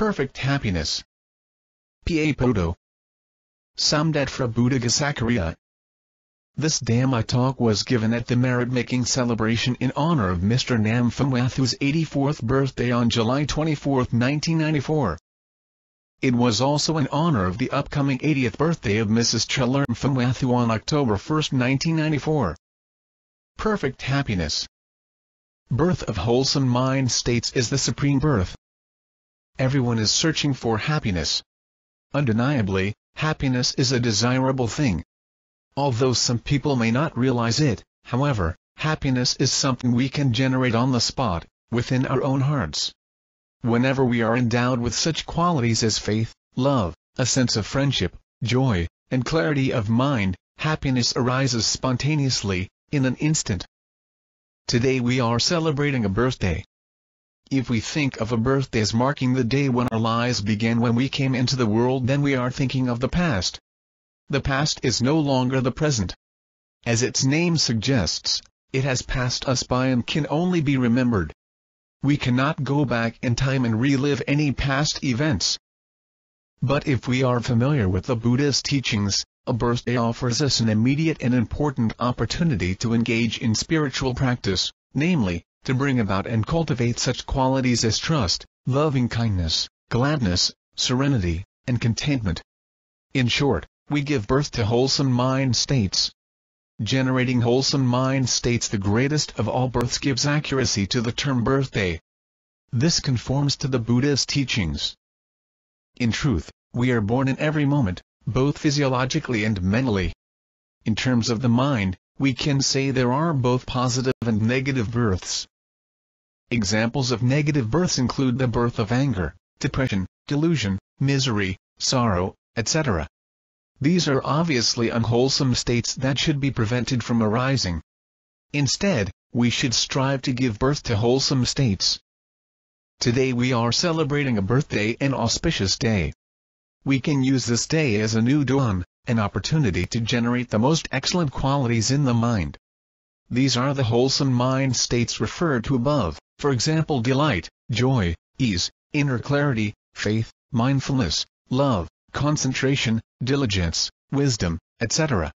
perfect happiness. Pa Poto. Somdet Phra Buddhaghosacariya. This Dhamma talk was given at the merit-making celebration in honor of Mr. Nam Phoonwathu's 84th birthday on July 24, 1994. It was also in honor of the upcoming 80th birthday of Mrs. Chalerm Phamwathu on October 1, 1994. Perfect happiness. Birth of wholesome mind states is the supreme birth. Everyone is searching for happiness. Undeniably, happiness is a desirable thing. Although some people may not realize it, however, happiness is something we can generate on the spot, within our own hearts. Whenever we are endowed with such qualities as faith, love, a sense of friendship, joy, and clarity of mind, happiness arises spontaneously, in an instant. Today we are celebrating a birthday. If we think of a birthday as marking the day when our lives began when we came into the world then we are thinking of the past. The past is no longer the present. As its name suggests, it has passed us by and can only be remembered. We cannot go back in time and relive any past events. But if we are familiar with the Buddha's teachings, a birthday offers us an immediate and important opportunity to engage in spiritual practice, namely, to bring about and cultivate such qualities as trust, loving kindness, gladness, serenity, and contentment. In short, we give birth to wholesome mind states, Generating wholesome mind states the greatest of all births gives accuracy to the term birthday. This conforms to the Buddha's teachings. In truth, we are born in every moment, both physiologically and mentally. In terms of the mind, we can say there are both positive and negative births. Examples of negative births include the birth of anger, depression, delusion, misery, sorrow, etc. These are obviously unwholesome states that should be prevented from arising. Instead, we should strive to give birth to wholesome states. Today we are celebrating a birthday and auspicious day. We can use this day as a new dawn, an opportunity to generate the most excellent qualities in the mind. These are the wholesome mind states referred to above, for example delight, joy, ease, inner clarity, faith, mindfulness, love, concentration, diligence, wisdom, etc.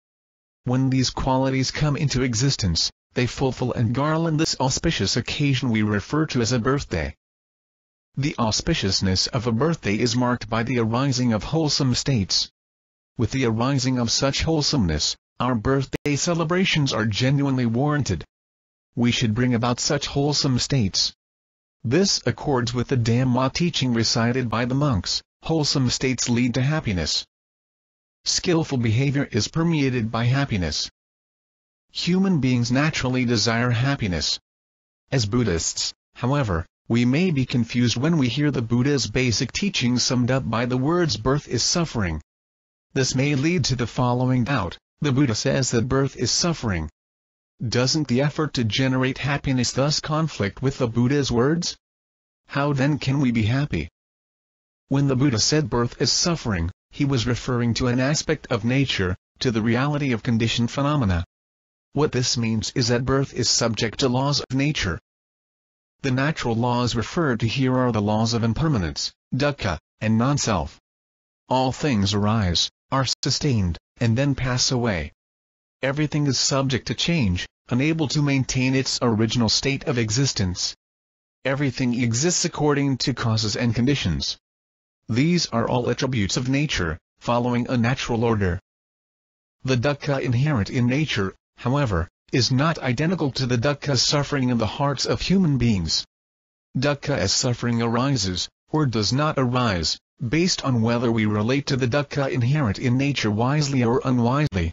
When these qualities come into existence, they fulfill and garland this auspicious occasion we refer to as a birthday. The auspiciousness of a birthday is marked by the arising of wholesome states. With the arising of such wholesomeness, our birthday celebrations are genuinely warranted. We should bring about such wholesome states. This accords with the Dhamma teaching recited by the monks, wholesome states lead to happiness. Skillful behavior is permeated by happiness. Human beings naturally desire happiness. As Buddhists, however, we may be confused when we hear the Buddha's basic teachings summed up by the words birth is suffering. This may lead to the following doubt, the Buddha says that birth is suffering. Doesn't the effort to generate happiness thus conflict with the Buddha's words? How then can we be happy? When the Buddha said birth is suffering, he was referring to an aspect of nature, to the reality of conditioned phenomena. What this means is that birth is subject to laws of nature. The natural laws referred to here are the laws of impermanence, dukkha, and non-self. All things arise, are sustained, and then pass away. Everything is subject to change, unable to maintain its original state of existence. Everything exists according to causes and conditions. These are all attributes of nature, following a natural order. The dukkha inherent in nature, however, is not identical to the dukkha suffering in the hearts of human beings. Dukkha as suffering arises, or does not arise, based on whether we relate to the dukkha inherent in nature wisely or unwisely.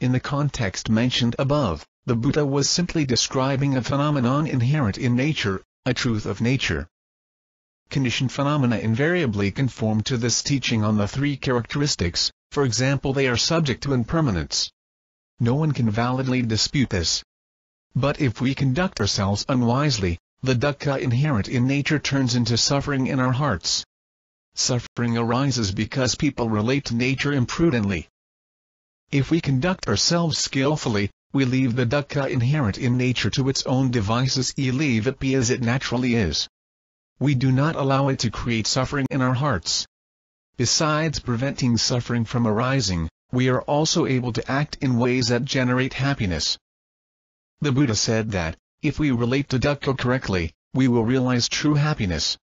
In the context mentioned above, the Buddha was simply describing a phenomenon inherent in nature, a truth of nature conditioned phenomena invariably conform to this teaching on the three characteristics, for example they are subject to impermanence. No one can validly dispute this. But if we conduct ourselves unwisely, the dukkha inherent in nature turns into suffering in our hearts. Suffering arises because people relate to nature imprudently. If we conduct ourselves skillfully, we leave the dukkha inherent in nature to its own devices e leave it be as it naturally is. we do not allow it to create suffering in our hearts. Besides preventing suffering from arising, we are also able to act in ways that generate happiness. The Buddha said that, if we relate to dukkha correctly, we will realize true happiness.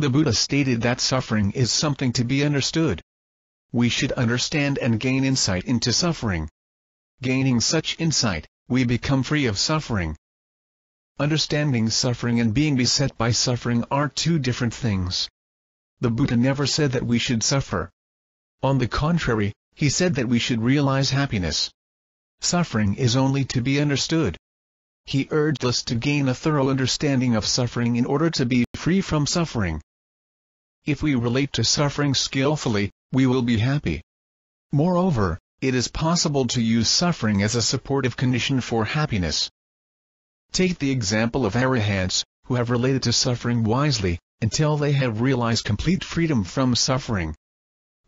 The Buddha stated that suffering is something to be understood. We should understand and gain insight into suffering. Gaining such insight, we become free of suffering. Understanding suffering and being beset by suffering are two different things. The Buddha never said that we should suffer. On the contrary, he said that we should realize happiness. Suffering is only to be understood. He urged us to gain a thorough understanding of suffering in order to be free from suffering. If we relate to suffering skillfully, we will be happy. Moreover, it is possible to use suffering as a supportive condition for happiness. Take the example of arahants, who have related to suffering wisely, until they have realized complete freedom from suffering.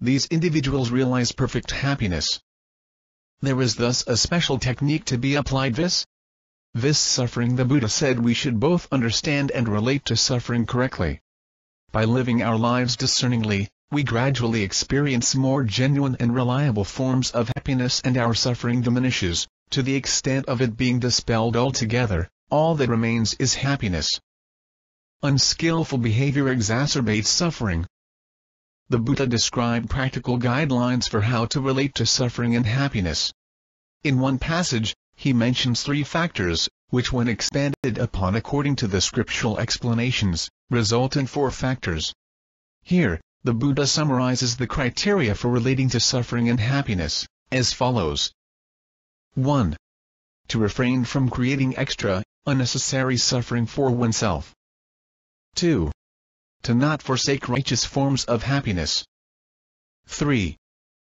These individuals realize perfect happiness. There is thus a special technique to be applied this. This suffering the Buddha said we should both understand and relate to suffering correctly. By living our lives discerningly, we gradually experience more genuine and reliable forms of happiness and our suffering diminishes, to the extent of it being dispelled altogether, all that remains is happiness. Unskillful behavior exacerbates suffering. The Buddha described practical guidelines for how to relate to suffering and happiness. In one passage, he mentions three factors, which when expanded upon according to the scriptural explanations, result in four factors. Here, the Buddha summarizes the criteria for relating to suffering and happiness, as follows. 1. To refrain from creating extra, unnecessary suffering for oneself. 2. To not forsake righteous forms of happiness. 3.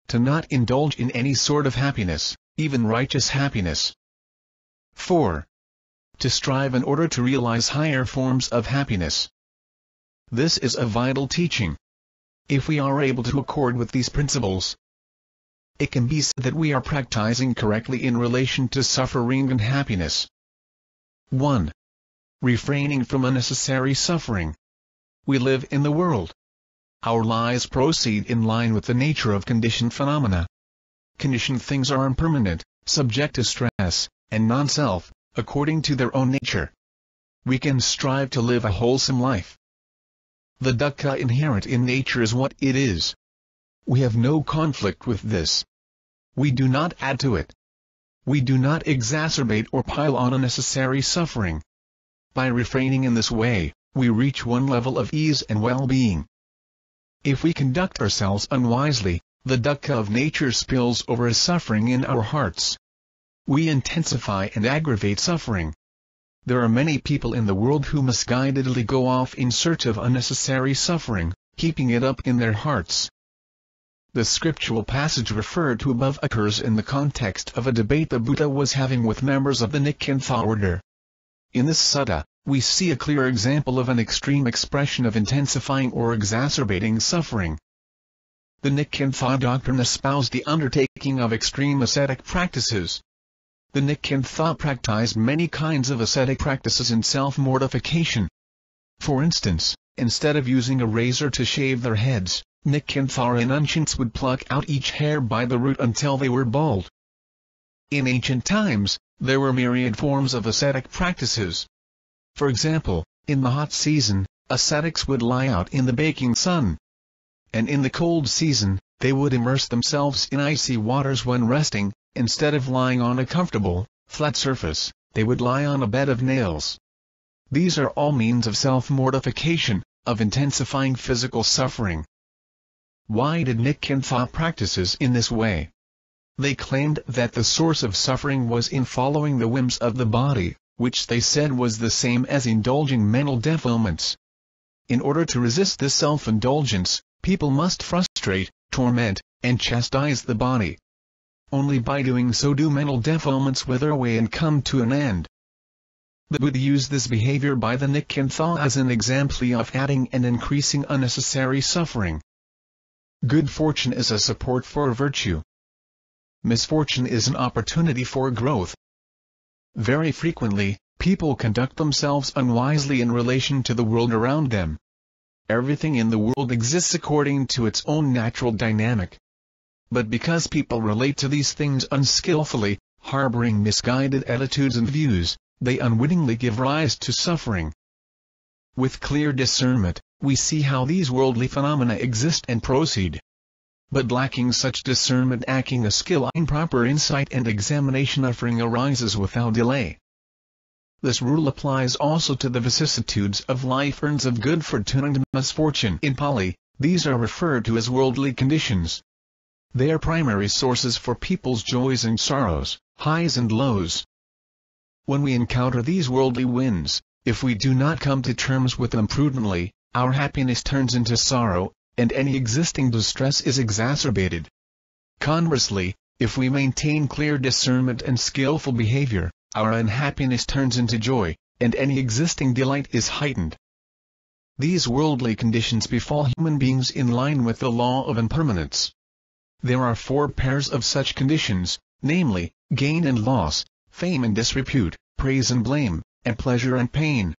To not indulge in any sort of happiness, even righteous happiness. 4. To strive in order to realize higher forms of happiness. This is a vital teaching. If we are able to accord with these principles, it can be said that we are practicing correctly in relation to suffering and happiness. 1. Refraining from unnecessary suffering. We live in the world. Our lives proceed in line with the nature of conditioned phenomena. Conditioned things are impermanent, subject to stress, and non-self, according to their own nature. We can strive to live a wholesome life. The dukkha inherent in nature is what it is. We have no conflict with this. We do not add to it. We do not exacerbate or pile on unnecessary suffering. By refraining in this way, we reach one level of ease and well-being. If we conduct ourselves unwisely, the dukkha of nature spills over as suffering in our hearts. We intensify and aggravate suffering. There are many people in the world who misguidedly go off in search of unnecessary suffering, keeping it up in their hearts. The scriptural passage referred to above occurs in the context of a debate the Buddha was having with members of the Nigantha order. In this sutta, we see a clear example of an extreme expression of intensifying or exacerbating suffering. The Nigantha doctrine espoused the undertaking of extreme ascetic practices, the Nigantha practiced many kinds of ascetic practices in self-mortification. For instance, instead of using a razor to shave their heads, Nigantha renunciants would pluck out each hair by the root until they were bald. In ancient times, there were myriad forms of ascetic practices. For example, in the hot season, ascetics would lie out in the baking sun. And in the cold season, they would immerse themselves in icy waters when resting, Instead of lying on a comfortable, flat surface, they would lie on a bed of nails. These are all means of self-mortification, of intensifying physical suffering. Why did Nigantha practices in this way? They claimed that the source of suffering was in following the whims of the body, which they said was the same as indulging mental defilements. In order to resist this self-indulgence, people must frustrate, torment, and chastise the body, only by doing so do mental defilements wither away and come to an end. The Buddha used this behavior by the Nigantha as an example of adding and increasing unnecessary suffering. Good fortune is a support for virtue. Misfortune is an opportunity for growth. Very frequently, people conduct themselves unwisely in relation to the world around them. Everything in the world exists according to its own natural dynamic. But because people relate to these things unskillfully, harboring misguided attitudes and views, they unwittingly give rise to suffering. With clear discernment, we see how these worldly phenomena exist and proceed. But lacking such discernment acting a skill in proper insight and examination suffering arises without delay. This rule applies also to the vicissitudes of life earns of good fortune and misfortune. In Pali, these are referred to as worldly conditions. They are primary sources for people's joys and sorrows, highs and lows. When we encounter these worldly winds, if we do not come to terms with them prudently, our happiness turns into sorrow, and any existing distress is exacerbated. Conversely, if we maintain clear discernment and skillful behavior, our unhappiness turns into joy, and any existing delight is heightened. These worldly conditions befall human beings in line with the law of impermanence. There are four pairs of such conditions, namely, gain and loss, fame and disrepute, praise and blame, and pleasure and pain.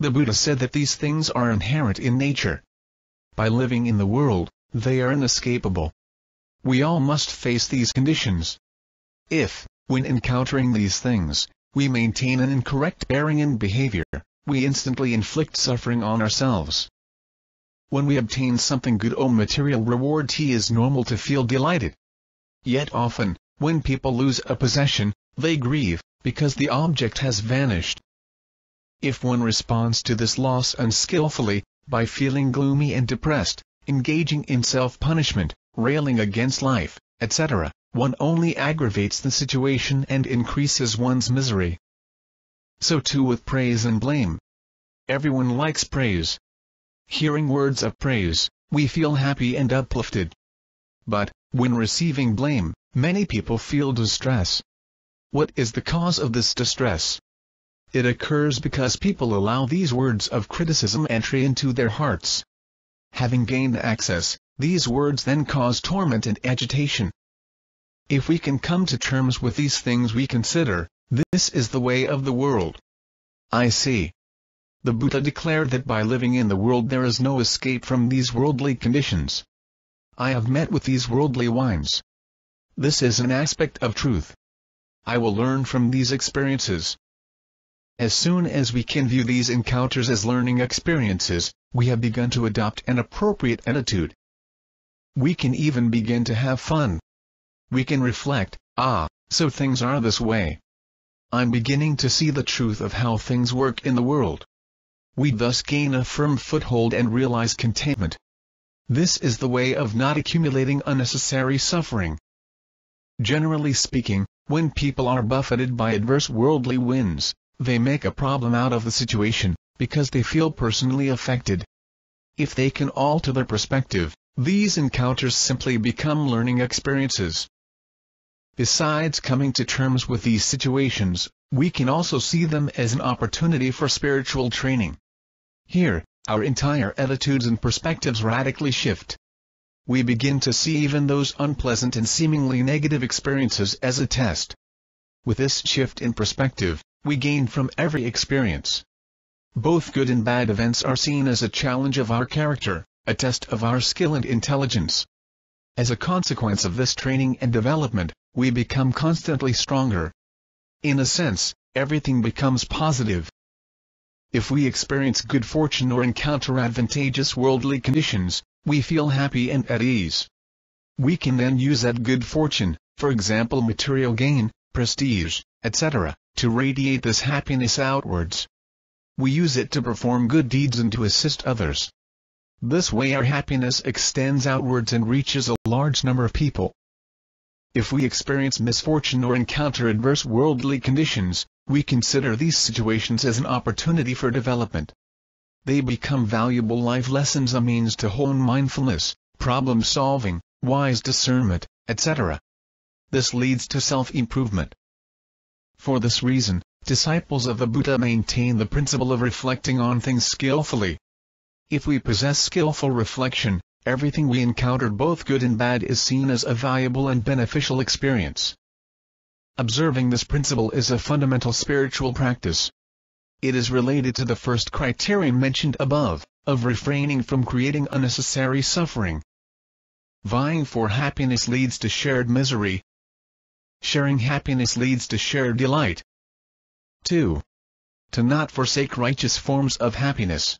The Buddha said that these things are inherent in nature. By living in the world, they are inescapable. We all must face these conditions. If, when encountering these things, we maintain an incorrect bearing and behavior, we instantly inflict suffering on ourselves. When we obtain something good or material reward it is normal to feel delighted. Yet often, when people lose a possession, they grieve, because the object has vanished. If one responds to this loss unskillfully, by feeling gloomy and depressed, engaging in self-punishment, railing against life, etc., one only aggravates the situation and increases one's misery. So too with praise and blame. Everyone likes praise. Hearing words of praise, we feel happy and uplifted. But, when receiving blame, many people feel distress. What is the cause of this distress? It occurs because people allow these words of criticism entry into their hearts. Having gained access, these words then cause torment and agitation. If we can come to terms with these things we consider, this is the way of the world. I see. The Buddha declared that by living in the world there is no escape from these worldly conditions. I have met with these worldly wines. This is an aspect of truth. I will learn from these experiences. As soon as we can view these encounters as learning experiences, we have begun to adopt an appropriate attitude. We can even begin to have fun we can reflect, ah, so things are this way. I'm beginning to see the truth of how things work in the world. We thus gain a firm foothold and realize contentment. This is the way of not accumulating unnecessary suffering. Generally speaking, when people are buffeted by adverse worldly winds, they make a problem out of the situation, because they feel personally affected. If they can alter their perspective, these encounters simply become learning experiences. Besides coming to terms with these situations, we can also see them as an opportunity for spiritual training. Here, our entire attitudes and perspectives radically shift. We begin to see even those unpleasant and seemingly negative experiences as a test. With this shift in perspective, we gain from every experience. Both good and bad events are seen as a challenge of our character, a test of our skill and intelligence. As a consequence of this training and development, we become constantly stronger. In a sense, everything becomes positive. If we experience good fortune or encounter advantageous worldly conditions, we feel happy and at ease. We can then use that good fortune, for example material gain, prestige, etc., to radiate this happiness outwards. We use it to perform good deeds and to assist others. This way our happiness extends outwards and reaches a large number of people. If we experience misfortune or encounter adverse worldly conditions, we consider these situations as an opportunity for development. They become valuable life lessons a means to hone mindfulness, problem solving, wise discernment, etc. This leads to self-improvement. For this reason, disciples of the Buddha maintain the principle of reflecting on things skillfully. If we possess skillful reflection, everything we encounter both good and bad is seen as a valuable and beneficial experience. Observing this principle is a fundamental spiritual practice. It is related to the first criterion mentioned above, of refraining from creating unnecessary suffering. Vying for happiness leads to shared misery. Sharing happiness leads to shared delight. 2. To not forsake righteous forms of happiness.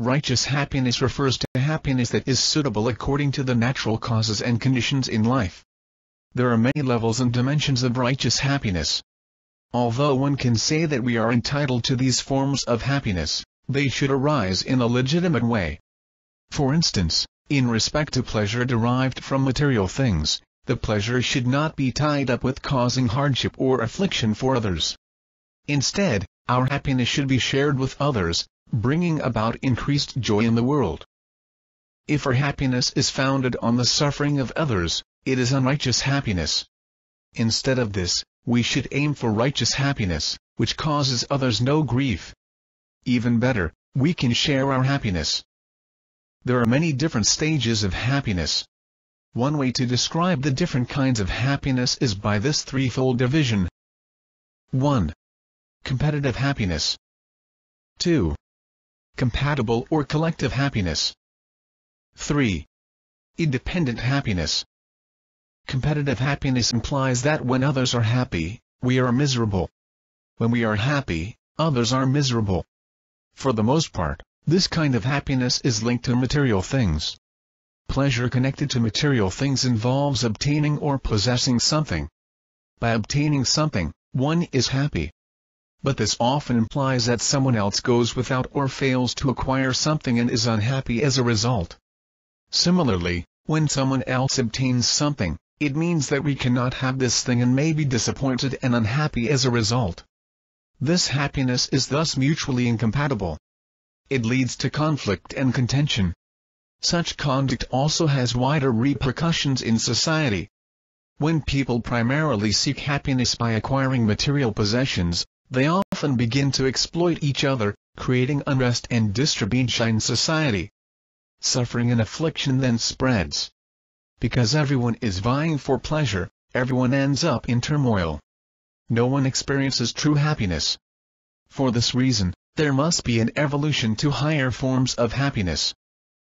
Righteous happiness refers to happiness that is suitable according to the natural causes and conditions in life. There are many levels and dimensions of righteous happiness. Although one can say that we are entitled to these forms of happiness, they should arise in a legitimate way. For instance, in respect to pleasure derived from material things, the pleasure should not be tied up with causing hardship or affliction for others. Instead, our happiness should be shared with others, bringing about increased joy in the world. If our happiness is founded on the suffering of others, it is unrighteous happiness. Instead of this, we should aim for righteous happiness, which causes others no grief. Even better, we can share our happiness. There are many different stages of happiness. One way to describe the different kinds of happiness is by this threefold division. 1. Competitive happiness. 2. Compatible or collective happiness. 3. Independent happiness. Competitive happiness implies that when others are happy, we are miserable. When we are happy, others are miserable. For the most part, this kind of happiness is linked to material things. Pleasure connected to material things involves obtaining or possessing something. By obtaining something, one is happy but this often implies that someone else goes without or fails to acquire something and is unhappy as a result. Similarly, when someone else obtains something, it means that we cannot have this thing and may be disappointed and unhappy as a result. This happiness is thus mutually incompatible. It leads to conflict and contention. Such conduct also has wider repercussions in society. When people primarily seek happiness by acquiring material possessions, they often begin to exploit each other, creating unrest and disturbance in society. Suffering and affliction then spreads. Because everyone is vying for pleasure, everyone ends up in turmoil. No one experiences true happiness. For this reason, there must be an evolution to higher forms of happiness.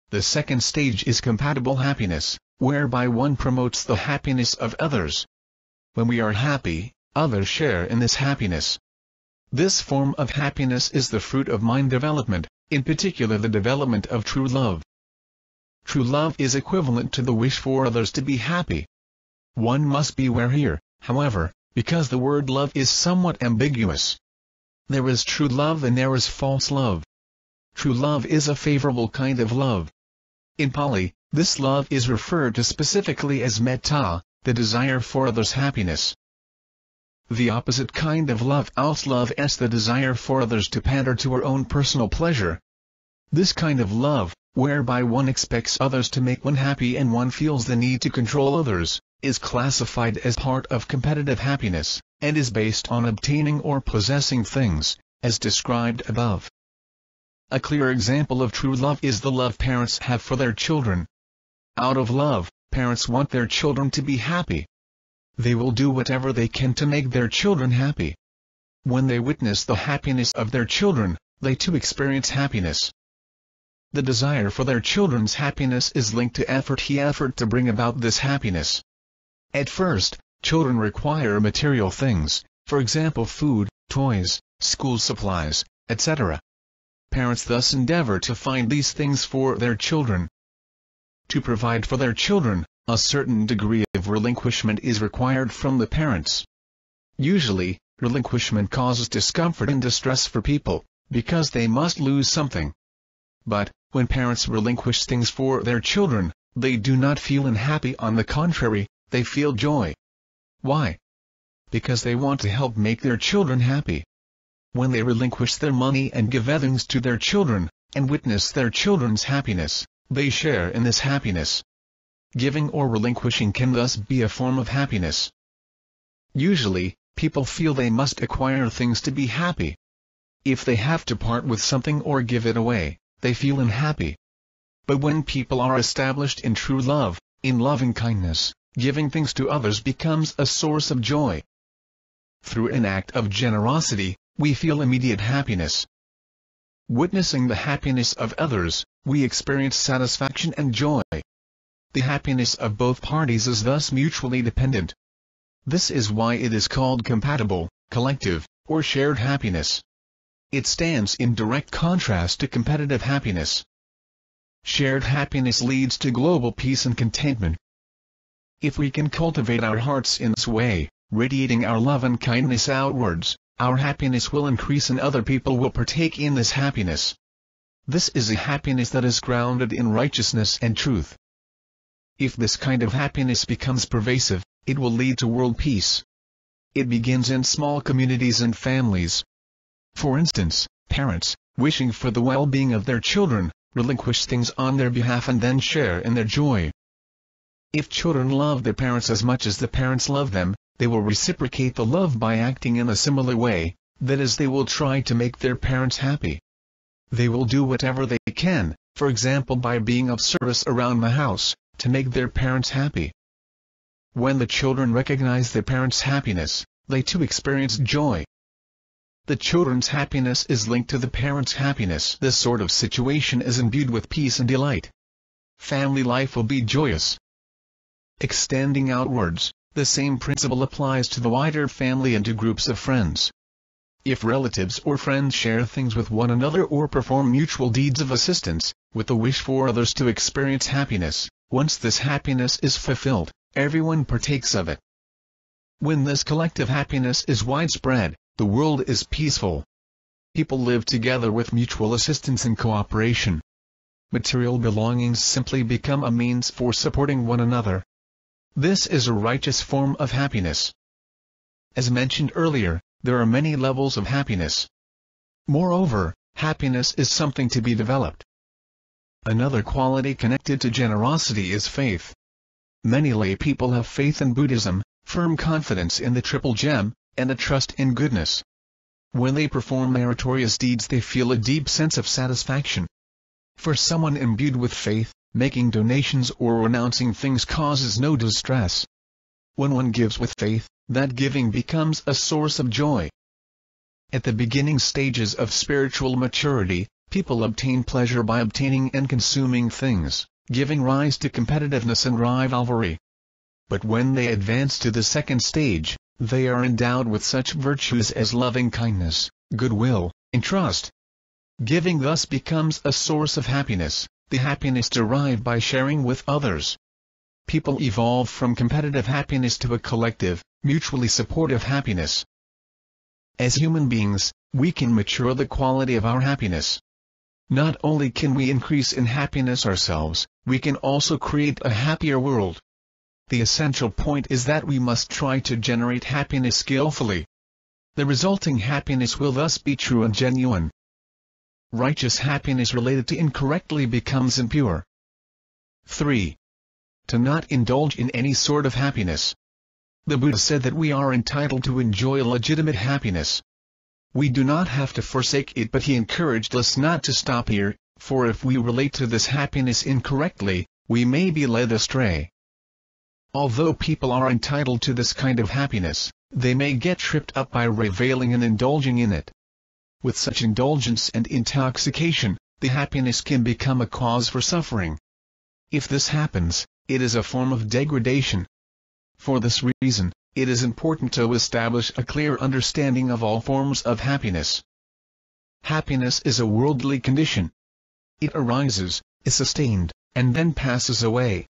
The second stage is compatible happiness, whereby one promotes the happiness of others. When we are happy, others share in this happiness. This form of happiness is the fruit of mind development, in particular the development of true love. True love is equivalent to the wish for others to be happy. One must beware here, however, because the word love is somewhat ambiguous. There is true love and there is false love. True love is a favorable kind of love. In Pali, this love is referred to specifically as metta, the desire for others' happiness. The opposite kind of love outlove is the desire for others to pander to our own personal pleasure. This kind of love, whereby one expects others to make one happy and one feels the need to control others, is classified as part of competitive happiness, and is based on obtaining or possessing things, as described above. A clear example of true love is the love parents have for their children. Out of love, parents want their children to be happy, they will do whatever they can to make their children happy. When they witness the happiness of their children, they too experience happiness. The desire for their children's happiness is linked to effort he effort to bring about this happiness. At first, children require material things, for example food, toys, school supplies, etc. Parents thus endeavor to find these things for their children. To provide for their children, a certain degree of relinquishment is required from the parents. Usually, relinquishment causes discomfort and distress for people, because they must lose something. But, when parents relinquish things for their children, they do not feel unhappy on the contrary, they feel joy. Why? Because they want to help make their children happy. When they relinquish their money and give things to their children, and witness their children's happiness, they share in this happiness. Giving or relinquishing can thus be a form of happiness. Usually, people feel they must acquire things to be happy. If they have to part with something or give it away, they feel unhappy. But when people are established in true love, in loving kindness, giving things to others becomes a source of joy. through an act of generosity, we feel immediate happiness. Witnessing the happiness of others, we experience satisfaction and joy. The happiness of both parties is thus mutually dependent. This is why it is called compatible, collective, or shared happiness. It stands in direct contrast to competitive happiness. Shared happiness leads to global peace and contentment. If we can cultivate our hearts in this way, radiating our love and kindness outwards, our happiness will increase and other people will partake in this happiness. This is a happiness that is grounded in righteousness and truth. If this kind of happiness becomes pervasive, it will lead to world peace. It begins in small communities and families. For instance, parents, wishing for the well-being of their children, relinquish things on their behalf and then share in their joy. If children love their parents as much as the parents love them, they will reciprocate the love by acting in a similar way, that is they will try to make their parents happy. They will do whatever they can, for example by being of service around the house, to make their parents happy. When the children recognize their parents' happiness, they too experience joy. The children's happiness is linked to the parents' happiness. This sort of situation is imbued with peace and delight. Family life will be joyous. Extending outwards, the same principle applies to the wider family and to groups of friends. If relatives or friends share things with one another or perform mutual deeds of assistance, with the wish for others to experience happiness, once this happiness is fulfilled, everyone partakes of it. When this collective happiness is widespread, the world is peaceful. People live together with mutual assistance and cooperation. Material belongings simply become a means for supporting one another. This is a righteous form of happiness. As mentioned earlier, there are many levels of happiness. Moreover, happiness is something to be developed. Another quality connected to generosity is faith. Many lay people have faith in Buddhism, firm confidence in the Triple Gem, and a trust in goodness. When they perform meritorious deeds they feel a deep sense of satisfaction. For someone imbued with faith, making donations or renouncing things causes no distress. When one gives with faith, that giving becomes a source of joy. At the beginning stages of spiritual maturity, people obtain pleasure by obtaining and consuming things, giving rise to competitiveness and rivalry. But when they advance to the second stage, they are endowed with such virtues as loving kindness, goodwill, and trust. Giving thus becomes a source of happiness, the happiness derived by sharing with others. People evolve from competitive happiness to a collective, mutually supportive happiness. As human beings, we can mature the quality of our happiness. Not only can we increase in happiness ourselves, we can also create a happier world. The essential point is that we must try to generate happiness skillfully. The resulting happiness will thus be true and genuine. Righteous happiness related to incorrectly becomes impure. 3. To not indulge in any sort of happiness. The Buddha said that we are entitled to enjoy legitimate happiness. We do not have to forsake it but he encouraged us not to stop here, for if we relate to this happiness incorrectly, we may be led astray. Although people are entitled to this kind of happiness, they may get tripped up by reveling and indulging in it. With such indulgence and intoxication, the happiness can become a cause for suffering. If this happens, it is a form of degradation. For this reason, it is important to establish a clear understanding of all forms of happiness. Happiness is a worldly condition. It arises, is sustained, and then passes away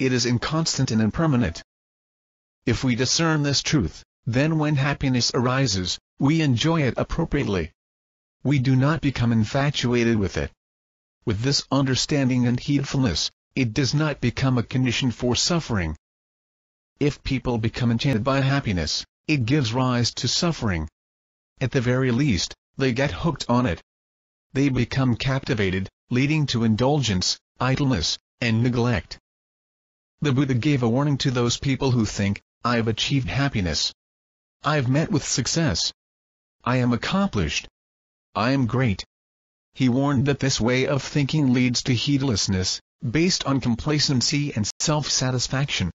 it is inconstant and impermanent. If we discern this truth, then when happiness arises, we enjoy it appropriately. We do not become infatuated with it. With this understanding and heedfulness, it does not become a condition for suffering. If people become enchanted by happiness, it gives rise to suffering. At the very least, they get hooked on it. They become captivated, leading to indulgence, idleness, and neglect. The Buddha gave a warning to those people who think, I have achieved happiness. I have met with success. I am accomplished. I am great. He warned that this way of thinking leads to heedlessness, based on complacency and self-satisfaction.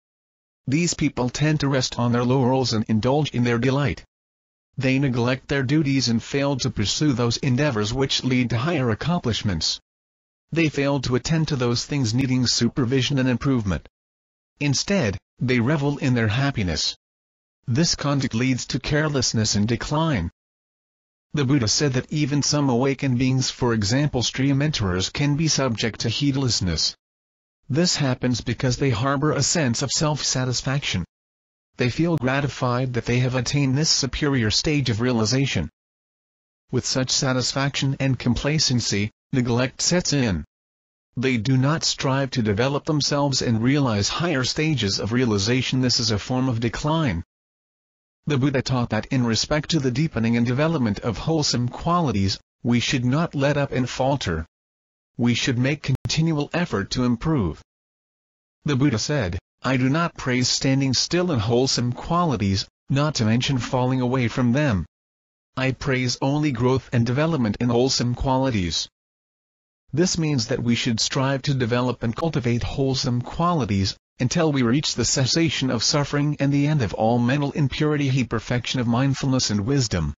These people tend to rest on their laurels and indulge in their delight, they neglect their duties and fail to pursue those endeavors which lead to higher accomplishments. They fail to attend to those things needing supervision and improvement. Instead, they revel in their happiness. This conduct leads to carelessness and decline. The Buddha said that even some awakened beings for example stream enterers can be subject to heedlessness. This happens because they harbor a sense of self-satisfaction. They feel gratified that they have attained this superior stage of realization. With such satisfaction and complacency, neglect sets in. They do not strive to develop themselves and realize higher stages of realization this is a form of decline. The Buddha taught that in respect to the deepening and development of wholesome qualities, we should not let up and falter we should make continual effort to improve. The Buddha said, I do not praise standing still in wholesome qualities, not to mention falling away from them. I praise only growth and development in wholesome qualities. This means that we should strive to develop and cultivate wholesome qualities, until we reach the cessation of suffering and the end of all mental impurity he perfection of mindfulness and wisdom.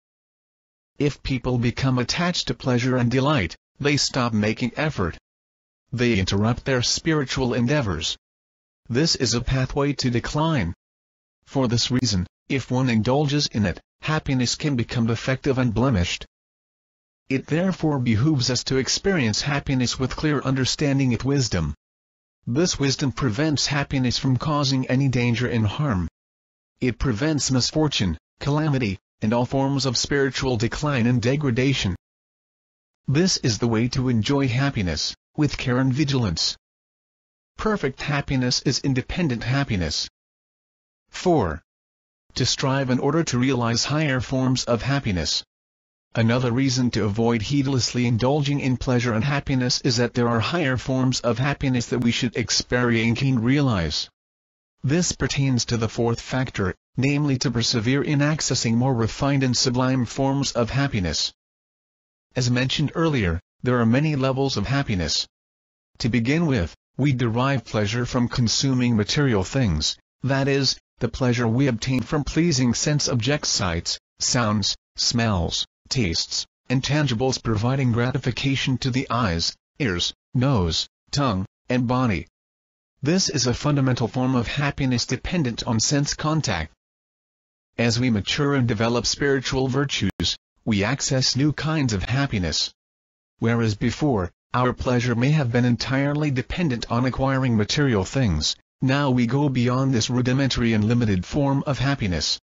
If people become attached to pleasure and delight, they stop making effort. They interrupt their spiritual endeavors. This is a pathway to decline. For this reason, if one indulges in it, happiness can become defective and blemished. It therefore behooves us to experience happiness with clear understanding with wisdom. This wisdom prevents happiness from causing any danger and harm. It prevents misfortune, calamity, and all forms of spiritual decline and degradation. This is the way to enjoy happiness, with care and vigilance. Perfect happiness is independent happiness. 4. To strive in order to realize higher forms of happiness. Another reason to avoid heedlessly indulging in pleasure and happiness is that there are higher forms of happiness that we should experience and realize. This pertains to the fourth factor, namely to persevere in accessing more refined and sublime forms of happiness. As mentioned earlier, there are many levels of happiness. To begin with, we derive pleasure from consuming material things, that is, the pleasure we obtain from pleasing sense objects sights, sounds, smells, tastes, and tangibles providing gratification to the eyes, ears, nose, tongue, and body. This is a fundamental form of happiness dependent on sense contact. As we mature and develop spiritual virtues, we access new kinds of happiness. Whereas before, our pleasure may have been entirely dependent on acquiring material things, now we go beyond this rudimentary and limited form of happiness.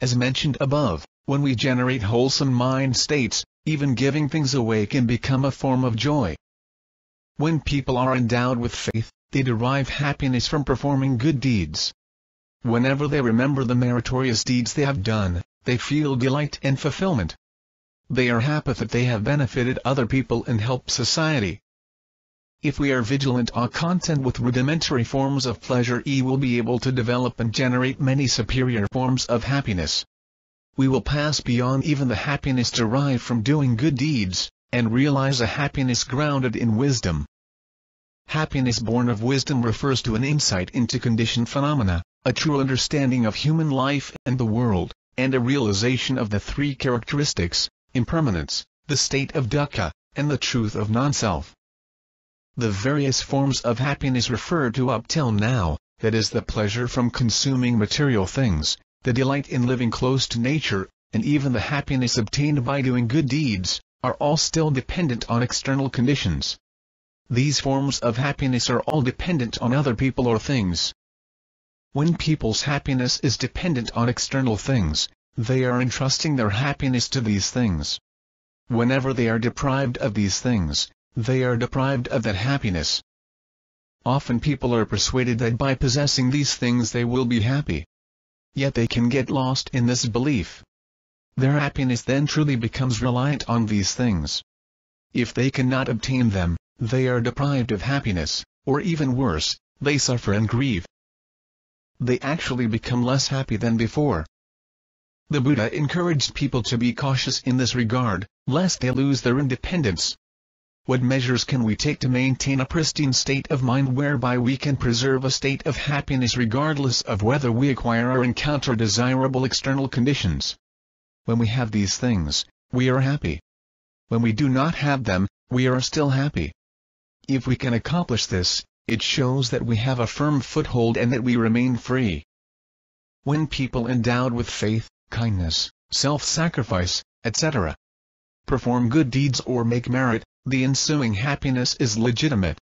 As mentioned above, when we generate wholesome mind states, even giving things away can become a form of joy. When people are endowed with faith, they derive happiness from performing good deeds. Whenever they remember the meritorious deeds they have done, they feel delight and fulfillment. They are happy that they have benefited other people and helped society. If we are vigilant on content with rudimentary forms of pleasure E will be able to develop and generate many superior forms of happiness. We will pass beyond even the happiness derived from doing good deeds, and realize a happiness grounded in wisdom. Happiness born of wisdom refers to an insight into conditioned phenomena, a true understanding of human life and the world, and a realization of the three characteristics, impermanence, the state of dukkha, and the truth of non-self. The various forms of happiness referred to up till now, that is the pleasure from consuming material things, the delight in living close to nature, and even the happiness obtained by doing good deeds, are all still dependent on external conditions. These forms of happiness are all dependent on other people or things. When people's happiness is dependent on external things, they are entrusting their happiness to these things. Whenever they are deprived of these things, they are deprived of that happiness. Often people are persuaded that by possessing these things they will be happy. Yet they can get lost in this belief. Their happiness then truly becomes reliant on these things. If they cannot obtain them, they are deprived of happiness, or even worse, they suffer and grieve. They actually become less happy than before. The Buddha encouraged people to be cautious in this regard, lest they lose their independence. What measures can we take to maintain a pristine state of mind whereby we can preserve a state of happiness regardless of whether we acquire or encounter desirable external conditions? When we have these things, we are happy. When we do not have them, we are still happy. If we can accomplish this, it shows that we have a firm foothold and that we remain free. When people endowed with faith, kindness, self-sacrifice, etc., perform good deeds or make merit, the ensuing happiness is legitimate.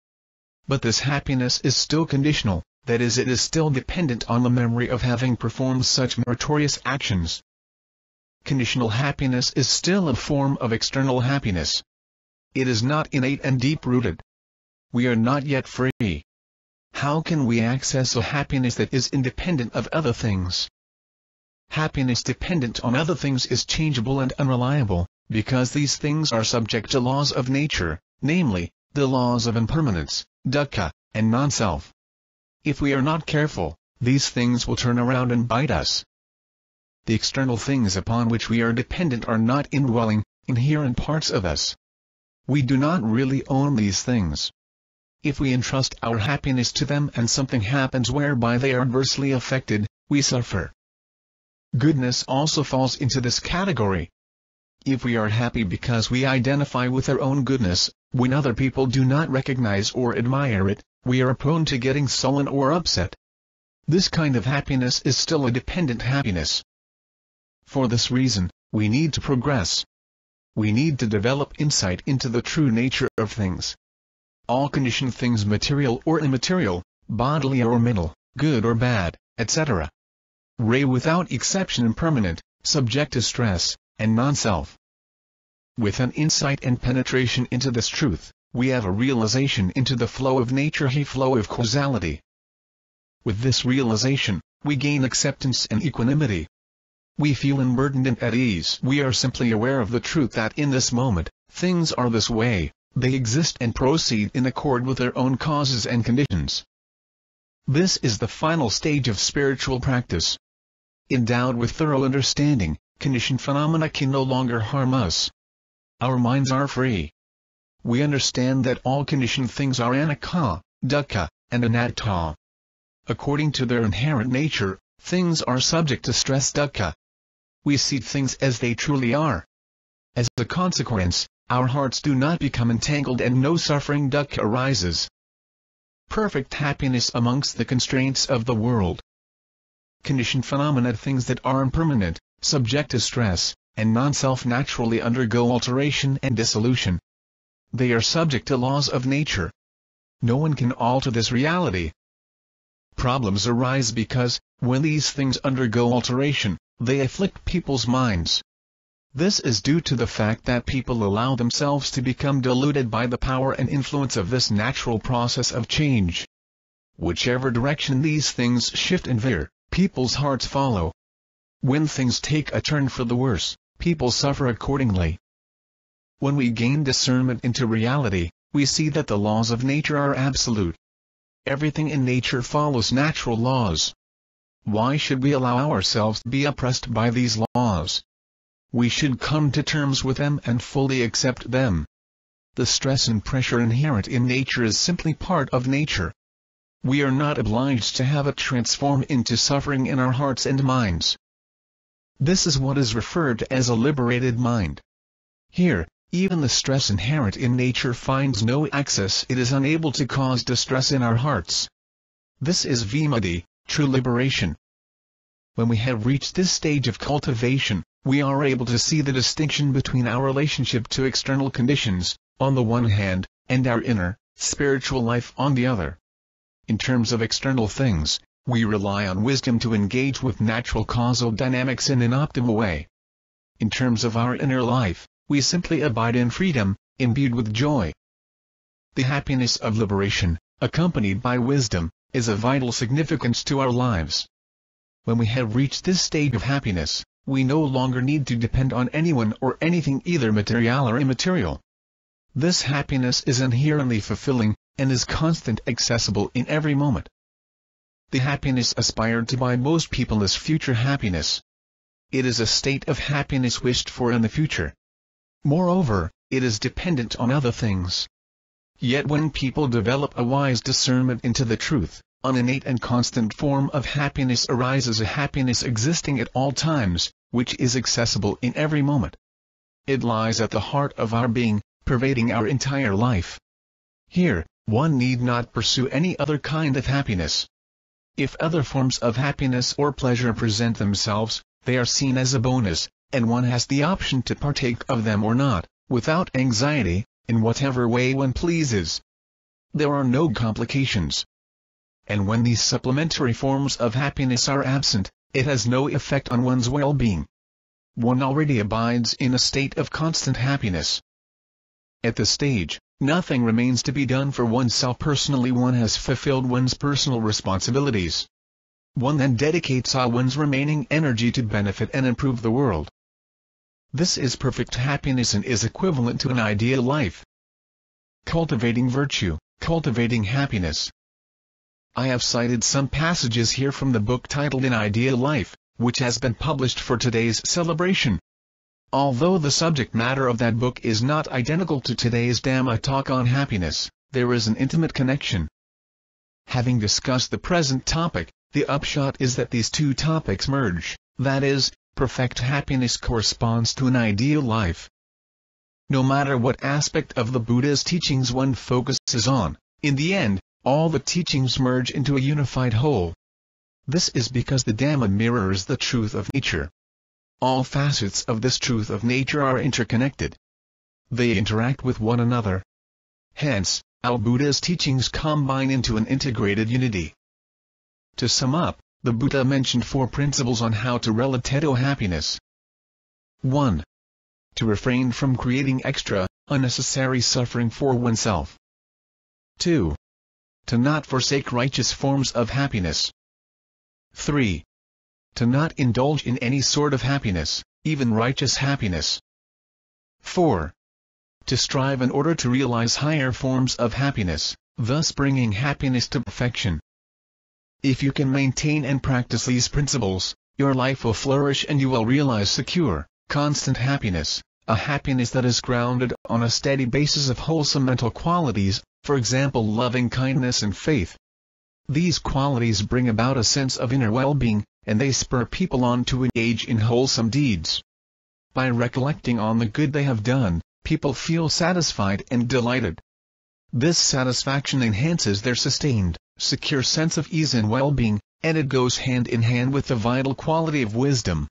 But this happiness is still conditional, that is it is still dependent on the memory of having performed such meritorious actions. Conditional happiness is still a form of external happiness. It is not innate and deep-rooted. We are not yet free. How can we access a happiness that is independent of other things? Happiness dependent on other things is changeable and unreliable, because these things are subject to laws of nature, namely, the laws of impermanence, dukkha, and non-self. If we are not careful, these things will turn around and bite us. The external things upon which we are dependent are not indwelling, inherent parts of us. We do not really own these things. If we entrust our happiness to them and something happens whereby they are adversely affected, we suffer. Goodness also falls into this category. If we are happy because we identify with our own goodness, when other people do not recognize or admire it, we are prone to getting sullen or upset. This kind of happiness is still a dependent happiness. For this reason, we need to progress. We need to develop insight into the true nature of things. All conditioned things material or immaterial, bodily or mental, good or bad, etc. Ray without exception impermanent, subject to stress, and non-self. With an insight and penetration into this truth, we have a realization into the flow of nature he flow of causality. With this realization, we gain acceptance and equanimity. We feel unburdened and at ease. We are simply aware of the truth that in this moment, things are this way, they exist and proceed in accord with their own causes and conditions. This is the final stage of spiritual practice. Endowed with thorough understanding, conditioned phenomena can no longer harm us. Our minds are free. We understand that all conditioned things are anicca, dukkha, and anatta. According to their inherent nature, things are subject to stress dukkha. We see things as they truly are. As a consequence, our hearts do not become entangled and no suffering dukkha arises. Perfect happiness amongst the constraints of the world conditioned phenomena things that are impermanent, subject to stress, and non-self naturally undergo alteration and dissolution. They are subject to laws of nature. No one can alter this reality. Problems arise because, when these things undergo alteration, they afflict people's minds. This is due to the fact that people allow themselves to become deluded by the power and influence of this natural process of change. Whichever direction these things shift and veer, people's hearts follow. When things take a turn for the worse, people suffer accordingly. When we gain discernment into reality, we see that the laws of nature are absolute. Everything in nature follows natural laws. Why should we allow ourselves to be oppressed by these laws? We should come to terms with them and fully accept them. The stress and pressure inherent in nature is simply part of nature we are not obliged to have it transform into suffering in our hearts and minds. This is what is referred to as a liberated mind. Here, even the stress inherent in nature finds no access it is unable to cause distress in our hearts. This is vimutti, true liberation. When we have reached this stage of cultivation, we are able to see the distinction between our relationship to external conditions, on the one hand, and our inner, spiritual life on the other. In terms of external things, we rely on wisdom to engage with natural causal dynamics in an optimal way. In terms of our inner life, we simply abide in freedom, imbued with joy. The happiness of liberation, accompanied by wisdom, is of vital significance to our lives. When we have reached this stage of happiness, we no longer need to depend on anyone or anything either material or immaterial. This happiness is inherently fulfilling, and is constant accessible in every moment. The happiness aspired to by most people is future happiness. It is a state of happiness wished for in the future. Moreover, it is dependent on other things. Yet when people develop a wise discernment into the truth, an innate and constant form of happiness arises a happiness existing at all times, which is accessible in every moment. It lies at the heart of our being, pervading our entire life. Here, one need not pursue any other kind of happiness. If other forms of happiness or pleasure present themselves, they are seen as a bonus, and one has the option to partake of them or not, without anxiety, in whatever way one pleases. There are no complications. And when these supplementary forms of happiness are absent, it has no effect on one's well-being. One already abides in a state of constant happiness. At this stage, nothing remains to be done for oneself personally one has fulfilled one's personal responsibilities. One then dedicates all one's remaining energy to benefit and improve the world. This is perfect happiness and is equivalent to an ideal life. Cultivating virtue, cultivating happiness, I have cited some passages here from the book titled An Ideal Life, which has been published for today's celebration. Although the subject matter of that book is not identical to today's Dhamma talk on happiness, there is an intimate connection. Having discussed the present topic, the upshot is that these two topics merge, that is, perfect happiness corresponds to an ideal life. No matter what aspect of the Buddha's teachings one focuses on, in the end, all the teachings merge into a unified whole. This is because the Dhamma mirrors the truth of nature. All facets of this truth of nature are interconnected. They interact with one another. Hence, Al Buddha's teachings combine into an integrated unity. To sum up, the Buddha mentioned four principles on how to relateto happiness. 1. To refrain from creating extra, unnecessary suffering for oneself. 2 to not forsake righteous forms of happiness. 3. To not indulge in any sort of happiness, even righteous happiness. 4. To strive in order to realize higher forms of happiness, thus bringing happiness to perfection. If you can maintain and practice these principles, your life will flourish and you will realize secure, constant happiness, a happiness that is grounded on a steady basis of wholesome mental qualities, for example loving kindness and faith. These qualities bring about a sense of inner well-being, and they spur people on to engage in wholesome deeds. By recollecting on the good they have done, people feel satisfied and delighted. This satisfaction enhances their sustained, secure sense of ease and well-being, and it goes hand in hand with the vital quality of wisdom.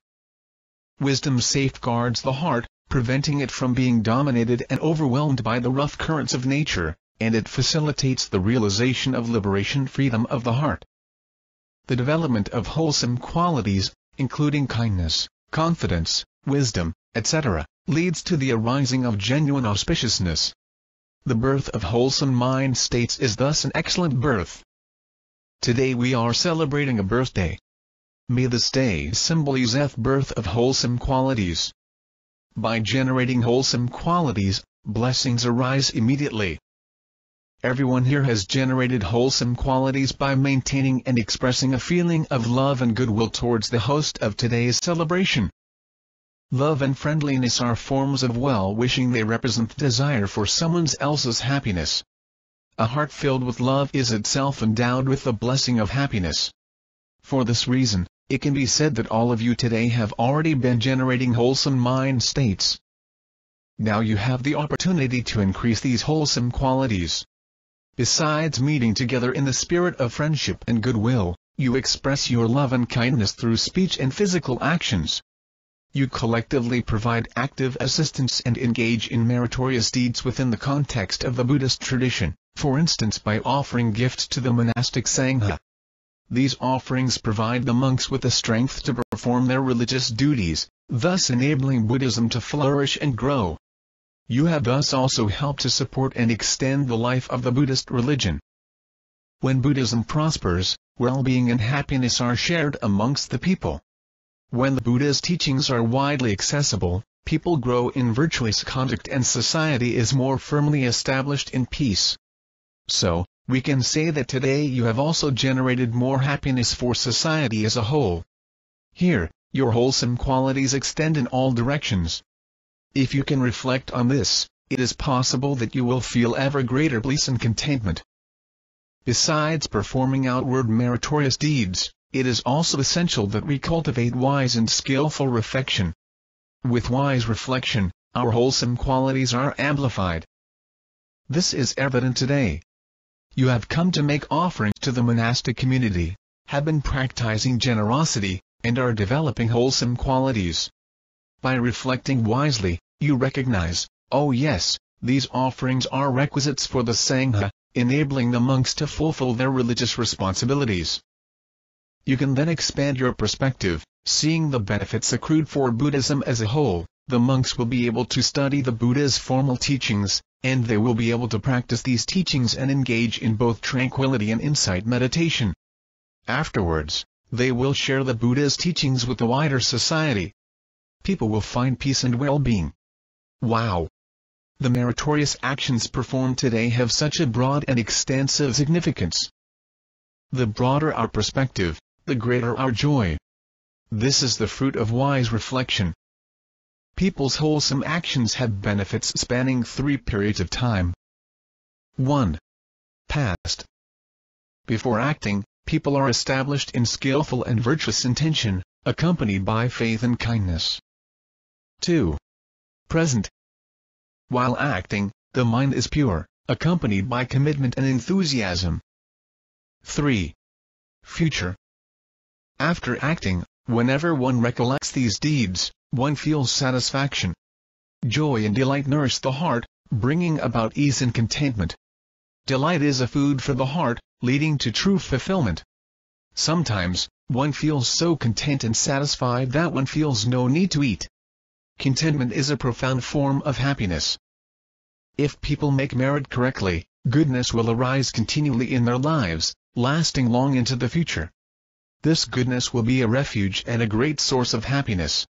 Wisdom safeguards the heart, preventing it from being dominated and overwhelmed by the rough currents of nature, and it facilitates the realization of liberation freedom of the heart. The development of wholesome qualities, including kindness, confidence, wisdom, etc., leads to the arising of genuine auspiciousness. The birth of wholesome mind states is thus an excellent birth. Today we are celebrating a birthday. May this day symbolize the birth of wholesome qualities. By generating wholesome qualities, blessings arise immediately. Everyone here has generated wholesome qualities by maintaining and expressing a feeling of love and goodwill towards the host of today's celebration. Love and friendliness are forms of well-wishing they represent desire for someone else's happiness. A heart filled with love is itself endowed with the blessing of happiness. For this reason, it can be said that all of you today have already been generating wholesome mind states. Now you have the opportunity to increase these wholesome qualities. Besides meeting together in the spirit of friendship and goodwill, you express your love and kindness through speech and physical actions. You collectively provide active assistance and engage in meritorious deeds within the context of the Buddhist tradition, for instance by offering gifts to the monastic Sangha. These offerings provide the monks with the strength to perform their religious duties, thus enabling Buddhism to flourish and grow. You have thus also helped to support and extend the life of the Buddhist religion. When Buddhism prospers, well-being and happiness are shared amongst the people. When the Buddha's teachings are widely accessible, people grow in virtuous conduct and society is more firmly established in peace. So, we can say that today you have also generated more happiness for society as a whole. Here, your wholesome qualities extend in all directions, if you can reflect on this, it is possible that you will feel ever greater bliss and contentment. Besides performing outward meritorious deeds, it is also essential that we cultivate wise and skillful reflection. With wise reflection, our wholesome qualities are amplified. This is evident today. You have come to make offerings to the monastic community, have been practicing generosity, and are developing wholesome qualities. By reflecting wisely, you recognize, oh yes, these offerings are requisites for the Sangha, enabling the monks to fulfill their religious responsibilities. You can then expand your perspective, seeing the benefits accrued for Buddhism as a whole, the monks will be able to study the Buddha's formal teachings, and they will be able to practice these teachings and engage in both tranquility and insight meditation. Afterwards, they will share the Buddha's teachings with the wider society. People will find peace and well-being. Wow! The meritorious actions performed today have such a broad and extensive significance. The broader our perspective, the greater our joy. This is the fruit of wise reflection. People's wholesome actions have benefits spanning three periods of time. 1. Past. Before acting, people are established in skillful and virtuous intention, accompanied by faith and kindness. 2. Present. While acting, the mind is pure, accompanied by commitment and enthusiasm. 3. Future. After acting, whenever one recollects these deeds, one feels satisfaction. Joy and delight nourish the heart, bringing about ease and contentment. Delight is a food for the heart, leading to true fulfillment. Sometimes, one feels so content and satisfied that one feels no need to eat. Contentment is a profound form of happiness. If people make merit correctly, goodness will arise continually in their lives, lasting long into the future. This goodness will be a refuge and a great source of happiness.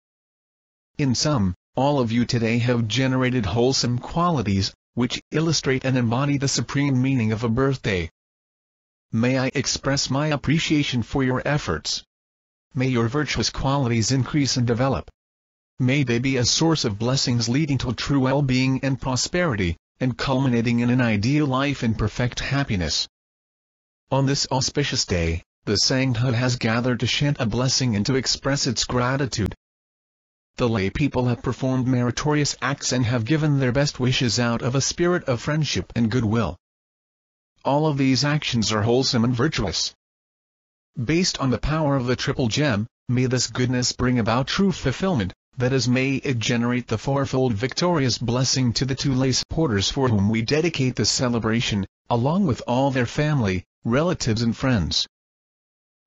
In sum, all of you today have generated wholesome qualities, which illustrate and embody the supreme meaning of a birthday. May I express my appreciation for your efforts. May your virtuous qualities increase and develop. May they be a source of blessings leading to true well-being and prosperity, and culminating in an ideal life and perfect happiness. On this auspicious day, the Sangha has gathered to chant a blessing and to express its gratitude. The lay people have performed meritorious acts and have given their best wishes out of a spirit of friendship and goodwill all of these actions are wholesome and virtuous. Based on the power of the triple gem, may this goodness bring about true fulfillment, that is may it generate the fourfold victorious blessing to the two lay supporters for whom we dedicate this celebration, along with all their family, relatives and friends.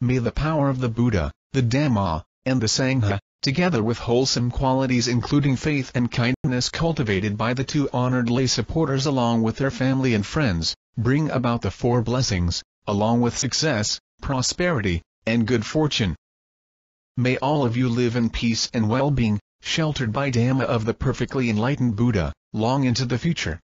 May the power of the Buddha, the Dhamma, and the Sangha, together with wholesome qualities including faith and kindness cultivated by the two honored lay supporters along with their family and friends, bring about the four blessings, along with success, prosperity, and good fortune. May all of you live in peace and well-being, sheltered by Dhamma of the perfectly enlightened Buddha, long into the future.